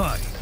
Fight.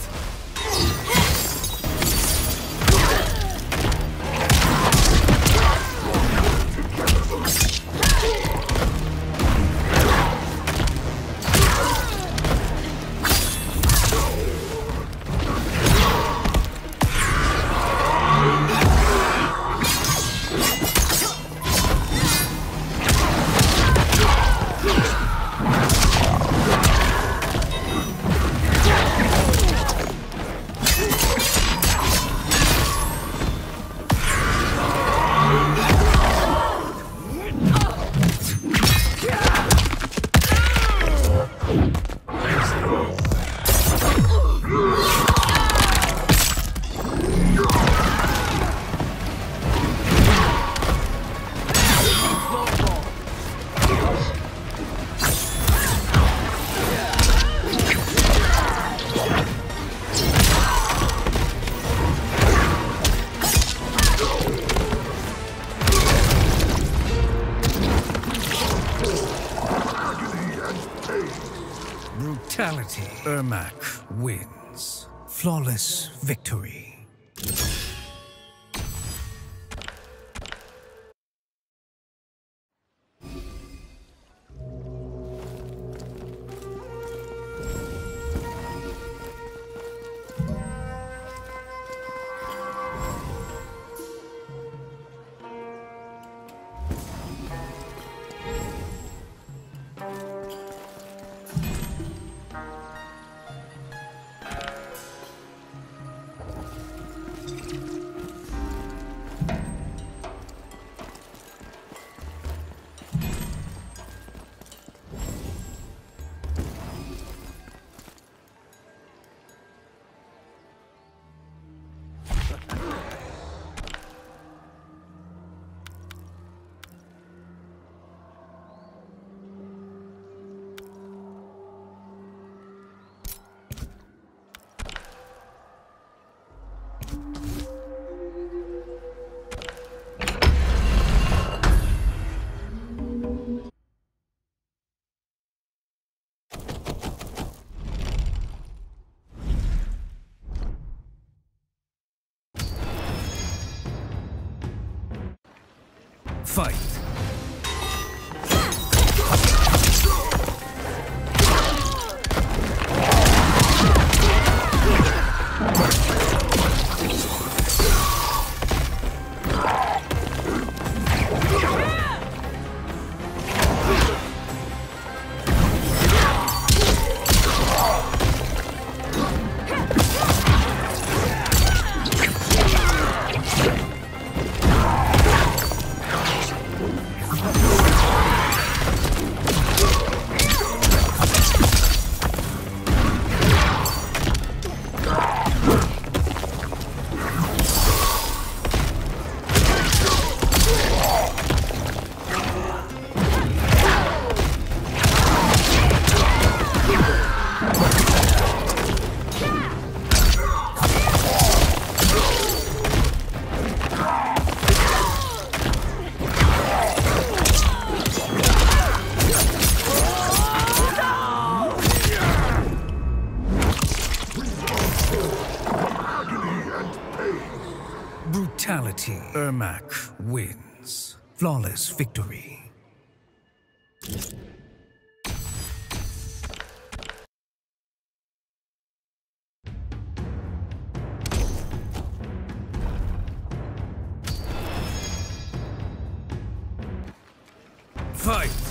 Brutality. Ermac wins. Flawless victory. Fight. Brutality. Ermac wins. Flawless victory. Fight!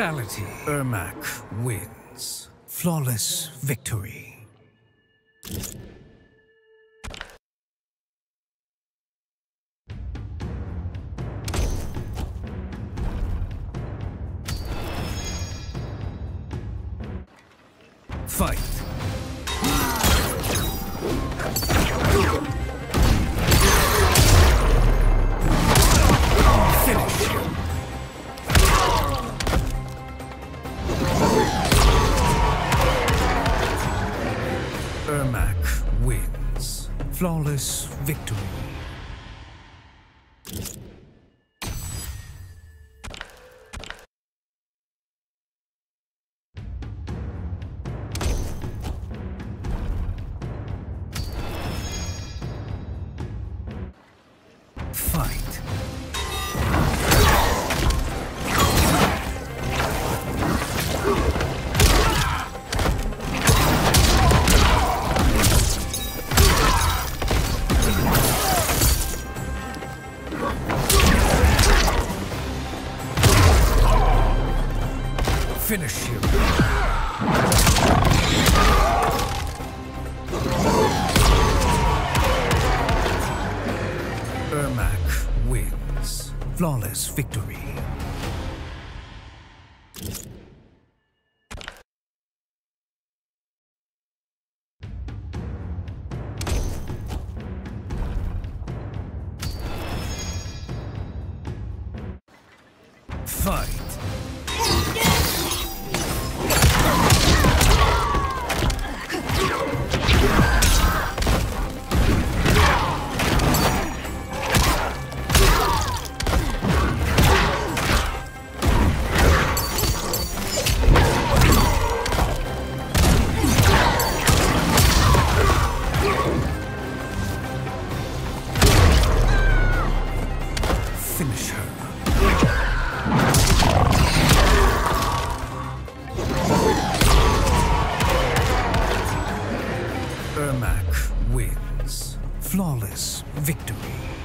Fatality. Ermac wins. Flawless victory. Fight. Finish. Flawless victory. Finish him. Ermac wins. Flawless victory. Flawless victory.